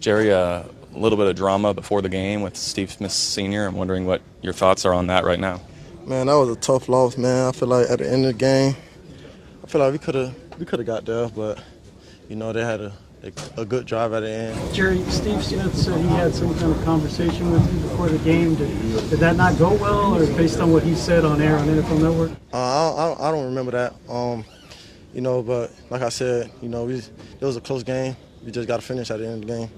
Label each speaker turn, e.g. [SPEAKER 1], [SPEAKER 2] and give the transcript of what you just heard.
[SPEAKER 1] Jerry, uh, a little bit of drama before the game with Steve Smith Sr. I'm wondering what your thoughts are on that right now.
[SPEAKER 2] Man, that was a tough loss, man. I feel like at the end of the game, I feel like we could have we could have got there, but you know they had a, a, a good drive at the end.
[SPEAKER 3] Jerry, Steve Smith said he had some kind of conversation with you before the game. Did, did that not go well, or based on what he said on air on NFL Network?
[SPEAKER 2] Uh, I, I, I don't remember that. Um, you know, but like I said, you know, we, it was a close game. We just got to finish at the end of the game.